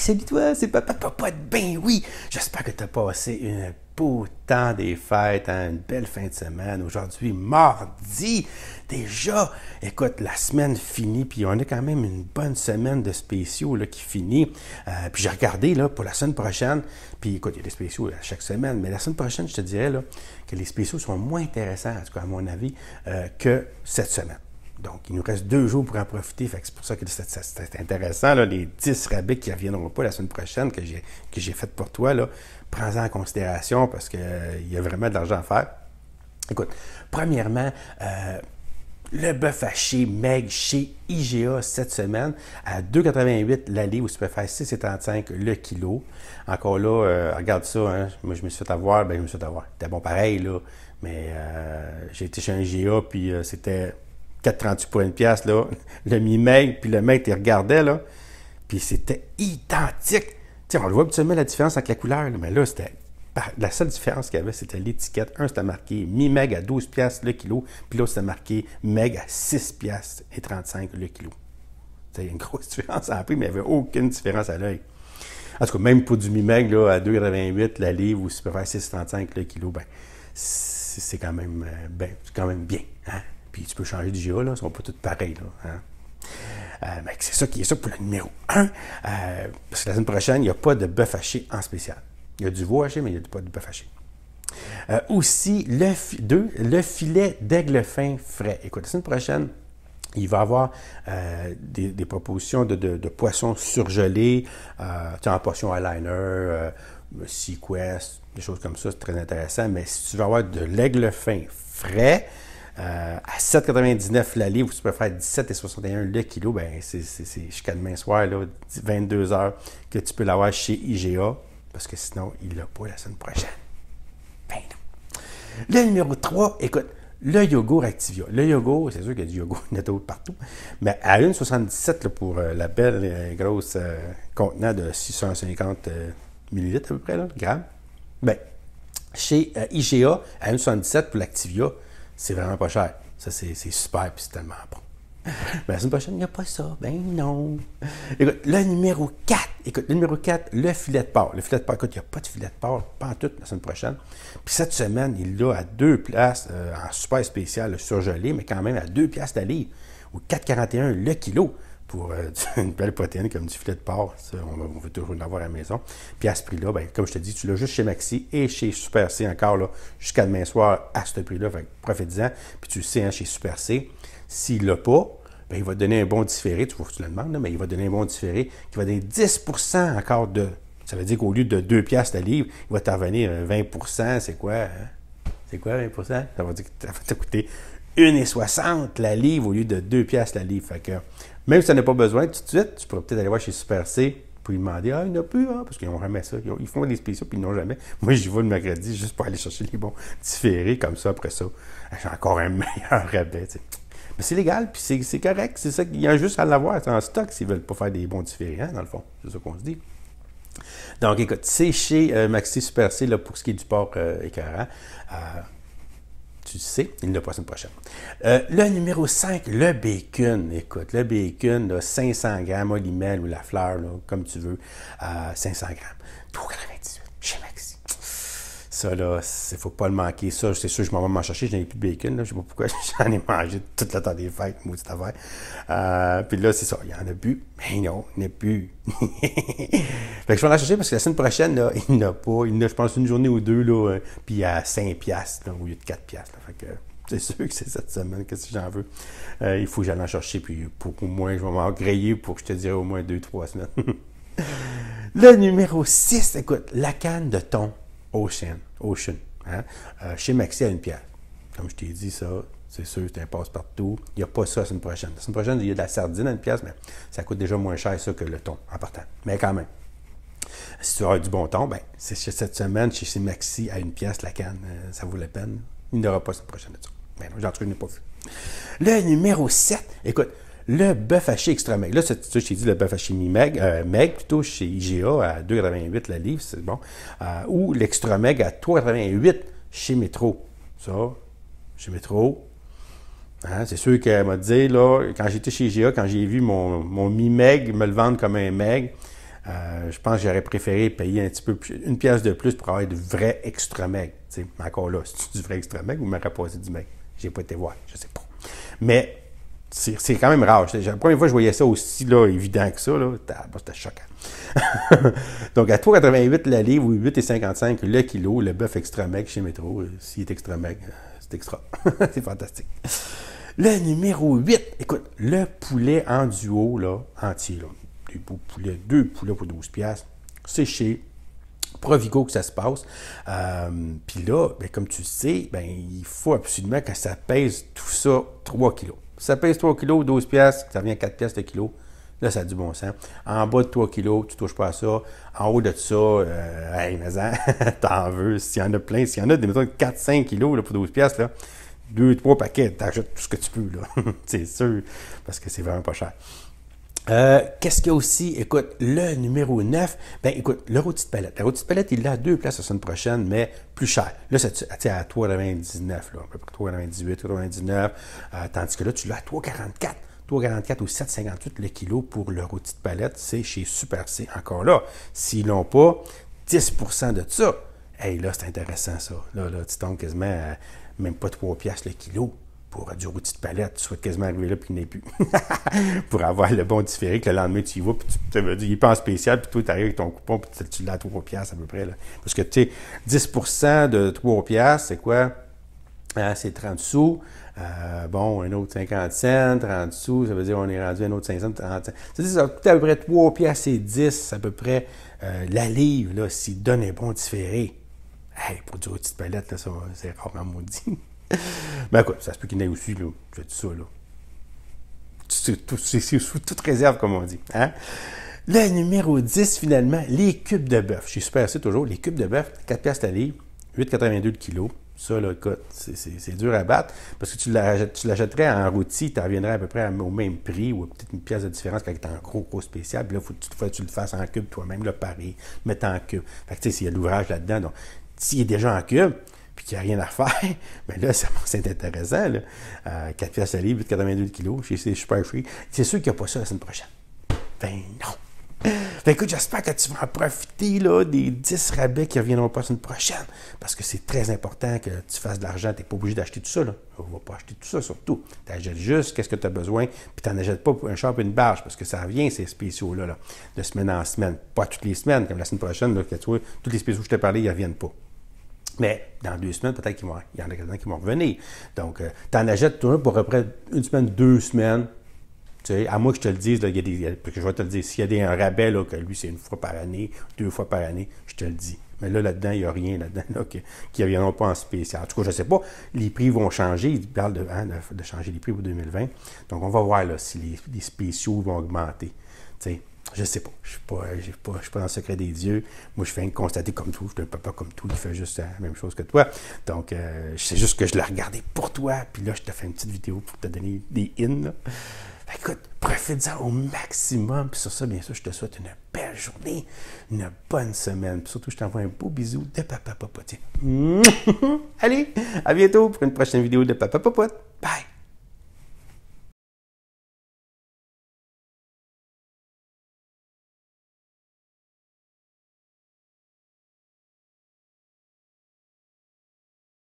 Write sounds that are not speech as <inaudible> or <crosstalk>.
salut toi, c'est Papa Papa. Ben oui, j'espère que tu as passé une beau temps des fêtes, hein, une belle fin de semaine. Aujourd'hui, mardi, déjà, écoute, la semaine finit, puis on a quand même une bonne semaine de spéciaux là, qui finit. Euh, puis j'ai regardé là, pour la semaine prochaine, puis écoute, il y a des spéciaux à chaque semaine, mais la semaine prochaine, je te dirais là, que les spéciaux sont moins intéressants, en tout cas à mon avis, euh, que cette semaine. Donc, il nous reste deux jours pour en profiter. c'est pour ça que c'est intéressant. les 10 rabais qui ne reviendront pas la semaine prochaine que j'ai, que j'ai fait pour toi, prends-en en considération parce qu'il euh, y a vraiment de l'argent à faire. Écoute, premièrement, euh, le bœuf haché Meg chez IGA cette semaine à 2,88 la livre, tu peux faire 6,35 le kilo. Encore là, euh, regarde ça, hein. moi je me suis fait avoir, ben je me suis fait avoir. C'était bon pareil, là, mais j'ai été chez un IGA, puis c'était 4,38 pour une pièce, là, le mi-meg, puis le mec, il regardait, là, puis c'était identique. Tiens, on le voit habituellement la différence avec la couleur, mais là, c'était. La seule différence qu'il y avait, c'était l'étiquette. Un, c'était marqué mi-meg à 12 pièces le kilo, puis l'autre, c'était marqué meg à 6 pièces et 35 le kilo. A une grosse <laughs> différence en prix, mais il n'y avait aucune différence à l'œil. En tout cas, même pour du mi-meg, à 2,88 la livre, ou si tu peux faire 6,35 le kilo, ben, c'est quand même, euh, ben, quand même bien. Puis tu peux changer d'IGA, là, ils ne sont pas tous pareils. Là, hein. euh, c'est ça qui est ça pour le numéro 1. Euh, parce que la semaine prochaine, il n'y a pas de bœuf haché en spécial. Il y a du veau haché, mais il n'y a pas de bœuf haché. Euh, aussi, le, deux, le filet d'aigle fin frais. Écoute, la semaine prochaine, il va y avoir des, propositions de, de, poissons surgelés, en portion eyeliner, Sequest, des choses comme ça, c'est très intéressant. Mais si tu veux avoir de l'aigle fin frais, euh, à 7,99 la livre, tu peux faire 17,61 le kilo, ben c'est jusqu'à demain soir, là, 22 heures, que tu peux l'avoir chez IGA, parce que sinon, il l'a pas la semaine prochaine. Ben non. Le numéro 3, écoute, le yogourt Activia. Le yogourt, c'est sûr qu'il y a du yogourt <laughs> netto partout, mais à 1,77 pour euh, la belle euh, grosse contenant de 650 ml à peu près, là, grammes. Ben, chez IGA, à 1,77 pour l'Activia, c'est vraiment pas cher. Ça, c'est super, puis c'est tellement bon. <laughs> Mais la semaine prochaine, il n'y a pas ça. Ben non. Écoute, le numéro 4. Écoute, le numéro 4, le filet de porc. Le filet de porc, écoute, il n'y a pas de filet de porc, pas en tout la semaine prochaine. Puis cette semaine, il l'a à deux places, euh, en super spécial, surgelé, mais quand même à deux piastres livre, ou 4,41 le kilo pour euh, <laughs> une belle protéine comme du filet de porc. on, veut toujours l'avoir à la maison. Puis à ce prix-là, ben, comme je te dis, tu l'as juste chez Maxi et chez Super C encore jusqu'à demain soir à ce prix-là. Profite-en. Puis tu le sais, hein, chez Super C, s'il l'a pas, ben, il va te donner un bon différé. Tu vois, tu le demandes, mais il va donner un bon différé qui va donner 10% encore de. Ça veut dire qu'au lieu de 2 piastres la livre, il va t'en venir 20% C'est quoi? Hein? C'est quoi 20 Ça va dire que ça va te coûter 1,60 la livre au lieu de 2 piastres la livre. Fait que même si tu n'en as pas besoin tout de suite, tu pourrais peut-être aller voir chez Super C pour lui demander Ah, il n'y a plus, hein, parce qu'ils n'ont jamais ça. Ils, font des spéciaux puis ils n'ont jamais. <laughs> Moi, j'y vais le mercredi juste pour aller chercher les bons différés, comme ça, après ça. J'ai encore un <laughs> meilleur rabais. Mais c'est légal, puis c'est correct. C'est ça qu'il y a juste à l'avoir en stock s'ils ne veulent pas faire des bons différés, hein, dans le fond. C'est ça qu'on se dit. Donc, écoute, c'est chez euh, Maxi Super C là, pour ce qui est du porc euh, écœurant. Euh, tu sais, il n'a pas la semaine prochaine. Euh, le numéro 5, le bacon. Écoute, le bacon, 500 grammes, l'email ou la fleur, comme tu veux, 500 grammes. 98 chez Maxi. Ça, là, il faut pas le manquer. Ça, c'est sûr, je m'en vais m'en chercher. Je n'ai plus de bacon. Là. Je ne sais pas pourquoi <laughs> j'en ai mangé tout le temps des fêtes, maudite affaire. Euh, puis là, c'est ça. Il y en a plus. Mais non, il n'y en a plus. <laughs> fait que je vais en chercher parce que la semaine prochaine, là, il n'y en a pas. Il y en a, je pense, une journée ou deux, là, euh, puis à 5 piastres, au lieu de 4 piastres. Fait que c'est sûr que c'est cette semaine que si j'en veux, euh, il faut que j'aille en. Puis pour au moins, je vais m'en griller pour que je te dirai au moins 2-3 semaines. <laughs> le numéro 6, écoute, la canne de thon. Ocean. Ocean hein? Euh, chez Maxi à une pierre. Comme je t'ai dit, ça, c'est sûr, c'est un passe-partout. Il n'y a pas ça la semaine prochaine. La semaine prochaine, il y a de la sardine à une pièce, mais ça coûte déjà moins cher ça que le thon en partant. Mais quand même. Si tu as du bon thon, ben, c'est cette semaine chez Maxi à une pièce la canne. Euh, ça vaut la peine. Il n'y aura pas semaine prochaine de ça. Ben, j'en trouve, je n'ai pas vu. Le numéro 7, écoute, le bœuf haché extra meg. Là, c'est ça, je t'ai dit le bœuf haché mi-meg, euh, plutôt chez IGA à 2,88 la livre, c'est bon. Euh, ou l'extra meg à 3,88 chez Métro. Ça, chez Métro. Hein, c'est sûr qu'elle m'a dit, là, quand j'étais chez IGA, quand j'ai vu mon, mon mi-meg me le vendre comme un meg, Euh, je pense que j'aurais préféré payer un petit peu plus, une pièce de plus pour avoir de vrais extra. Mais encore là, c'est du vrai extra meg ou m'aurait passé du meg? J'ai pas été voir, je sais pas. Mais c'est quand même rare. La première fois que je voyais ça aussi là, évident que ça, c'était choquant. <laughs> Donc, à 3,88 la livre ou 8,55 le kilo, le bœuf extra mec chez Métro, s'il est extra mec, euh, c'est extra. <laughs> c'est fantastique. Le numéro 8, écoute, le poulet en duo, là, entier, là, poulets, deux poulets pour 12 piastres, c'est Provigo que ça se passe. Euh, puis là, ben, comme tu sais, ben, il faut absolument que ça pèse tout ça 3 kilos. Ça pèse 3 kg, 12 pièces, ça revient à 4 pièces de kilo. Là, ça a du bon sens. En bas de 3 kg, tu touches pas à ça. En haut de ça, euh, hey, mais hein, <laughs> t'en veux. S'il y en a plein, s'il y en a, des 4-5 kg pour 12 pièces, là, 2-3 paquets, t'achètes tout ce que tu peux, <laughs> c'est sûr, parce que c'est vraiment pas cher. Euh, qu'est-ce qu'il y a aussi? Écoute, le numéro 9, ben écoute, le rôti de palette. Le rôti de palette, il à deux places la semaine prochaine, mais plus cher. Là, c'est à 3,99, là, à peu près 3,98, 3,99, euh, tandis que là, tu l'as à 3,44. 3,44 ou 7,58 le kilo pour le rôti de palette, c'est chez Super C. Encore là, s'ils n'ont pas 10% de ça, hey, là, c'est intéressant ça. Là, là, tu tombes quasiment à même pas 3 piastres le kilo pour du rôti de palette, tu souhaites quasiment arriver là, puis il n'est plus. <laughs> pour avoir le bon différé, que le lendemain, tu y vas, puis tu te dis, il n'est pas en spécial, puis toi, tu arrives avec ton coupon, puis tu l'as à 3 piastres à peu près. Parce que, tu sais, 10 de 3 piastres, c'est quoi? Ah, c'est 30 sous. Euh, bon, un autre 50 cents, 30 sous, ça veut dire qu'on est rendu un autre 5 cents, 30 cents. Ça veut dire ça coûte à peu près 3 piastres et 10, à peu près euh, la livre, là, s'il donne un bon différé. Hey, pour du rôti de palette, c'est rarement maudit. Ben quoi, ça se peut qu'il y en ait aussi, là. Je dis ça, là. C'est sous toute réserve, comme on dit. Hein? Le numéro 10, finalement, les cubes de bœuf. Je suis super assez toujours. Les cubes de bœuf, 4 piastres à livre, 8,82 le kilo. Ça, là, c'est dur à battre parce que tu l'achèterais en rôti, tu reviendrais à peu près au même prix ou peut-être une pièce de différence quand tu es en gros, gros spécial. Puis là, il faut, que tu le fasses en cube toi-même, le pareil, mettre en cube. Fait que tu sais, s'il y a l'ouvrage là-dedans, donc s'il est déjà en cube, puis qu'il n'y a rien à faire, mais <laughs> là, ça c'est intéressant. Là. Euh, 4 pièces à livre, 82 kg, chez ces Super Free. C'est sûr qu'il n'y a pas ça la semaine prochaine. Ben non. Fait écoute, j'espère que tu vas en profiter là, des 10 rabais qui reviendront pas la semaine prochaine. Parce que c'est très important que tu fasses de l'argent. Tu n'es pas obligé d'acheter tout ça. Là. On ne va pas acheter tout ça surtout. Tu achètes juste qu'est-ce que tu as besoin, puis tu n'en achètes pas un champ et une barge, parce que ça revient, ces spéciaux-là, là, de semaine en semaine. Pas toutes les semaines, comme la semaine prochaine, que tu vois, tous les spéciaux que je t'ai parlé, ils ne reviennent pas. Mais dans deux semaines, peut-être qu'il y en a quelqu'un qui vont revenir. Donc, euh, tu en achètes toujours pour à peu près une semaine, deux semaines. Tu sais, à moins que je te le dise, il y a des, que je vais te le dire, s'il y a des, un rabais, là, que lui, c'est une fois par année, deux fois par année, je te le dis. Mais là, là-dedans, il n'y a rien là-dedans là, qui ne reviendront pas en spécial. En tout cas, je ne sais pas, les prix vont changer. Ils parlent hein, de, de, changer les prix pour 2020. Donc, on va voir là, si les, les spéciaux vont augmenter. Tu sais, je sais pas. Je ne suis, pas, pas dans le secret des dieux. Moi, je fais un constater comme tout. Je suis un papa comme tout. Il fait juste la même chose que toi. Donc, euh, c'est juste que je l'ai regardé pour toi. Puis là, je te fais une petite vidéo pour te donner des in. Écoute, profite-en au maximum. Puis sur ça, bien sûr, je te souhaite une belle journée, une bonne semaine. Puis surtout, je t'envoie un beau bisou de Papa Popote. <laughs> Allez, à bientôt pour une prochaine vidéo de Papa Popote. Bye!